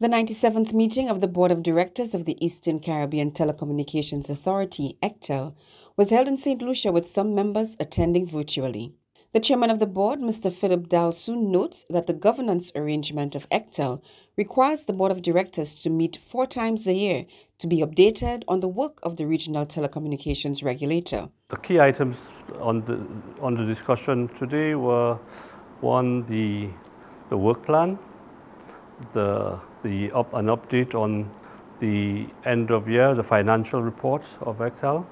The 97th meeting of the Board of Directors of the Eastern Caribbean Telecommunications Authority, ECTEL, was held in St. Lucia with some members attending virtually. The chairman of the board, Mr. Philip Dalsou, notes that the governance arrangement of ECTEL requires the board of directors to meet four times a year to be updated on the work of the regional telecommunications regulator. The key items on the, on the discussion today were one, the, the work plan, the, the up, an update on the end of year, the financial reports of ECTEL,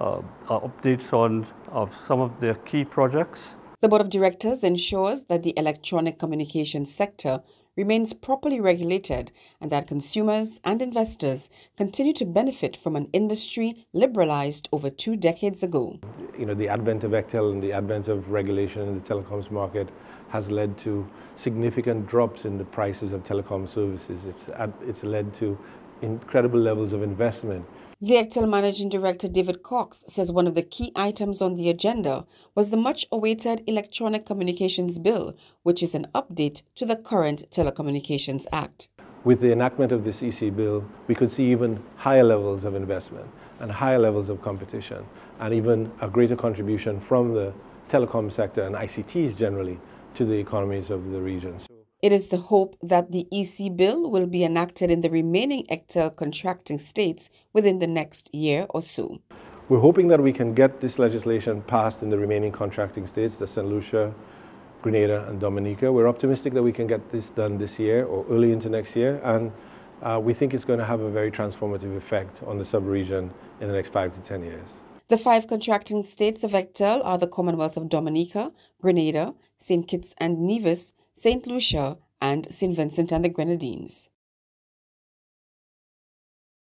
uh, updates on of some of their key projects. The Board of Directors ensures that the electronic communications sector remains properly regulated and that consumers and investors continue to benefit from an industry liberalized over two decades ago. You know, the advent of ECTEL and the advent of regulation in the telecoms market has led to significant drops in the prices of telecom services. It's, it's led to incredible levels of investment the ECTEL Managing Director David Cox says one of the key items on the agenda was the much awaited Electronic Communications Bill, which is an update to the current Telecommunications Act. With the enactment of this EC bill, we could see even higher levels of investment and higher levels of competition, and even a greater contribution from the telecom sector and ICTs generally to the economies of the region. It is the hope that the EC bill will be enacted in the remaining ECTEL contracting states within the next year or so. We're hoping that we can get this legislation passed in the remaining contracting states, the St. Lucia, Grenada, and Dominica. We're optimistic that we can get this done this year or early into next year, and uh, we think it's going to have a very transformative effect on the sub-region in the next five to 10 years. The five contracting states of ECTEL are the Commonwealth of Dominica, Grenada, St. Kitts and Nevis, St. Lucia, and St. Vincent and the Grenadines.